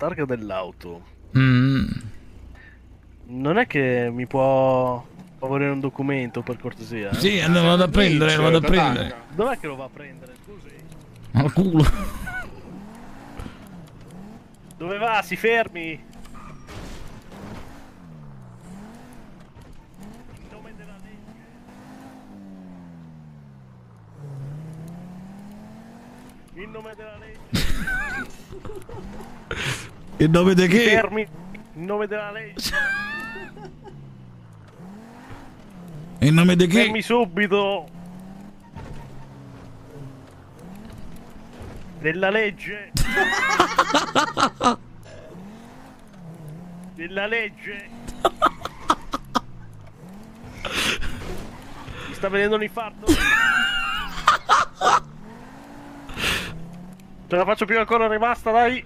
targa dell'auto. Mm. Non è che mi può favorire un documento per cortesia? eh? Sì, andiamo vado a prendere, lo vado a prendere. Dov'è che lo va a prendere? Scusi. Al culo. Dove va? Si fermi! In nome della legge. In nome di che? fermi! In nome della legge. In nome di che? Fermi subito! Della legge! Della legge! Mi sta venendo un infarto! Ce la faccio più ancora rimasta, dai!